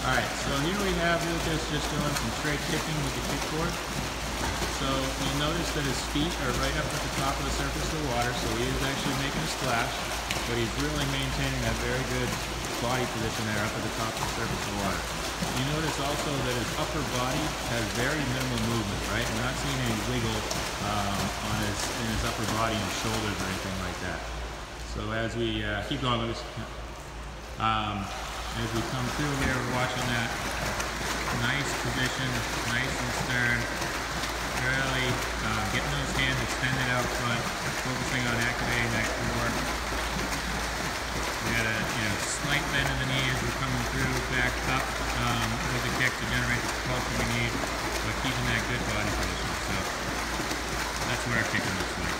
Alright, so here we have Lucas just doing some straight kicking with the kickboard. So you'll notice that his feet are right up at the top of the surface of the water, so he is actually making a splash, but he's really maintaining that very good body position there up at the top of the surface of the water. You notice also that his upper body has very minimal movement, right? We're not seeing any wiggle um, on his in his upper body and shoulders or anything like that. So as we uh, keep going, Lucas. Um, as we come through here, we're watching that nice position, nice and stern, really uh, getting those hands extended out front, focusing on activating that core. We got a you know, slight bend in the knee as we're coming through, back up um, with the kick to generate the propulsion we need, but keeping that good body position. So that's where our kicking looks like.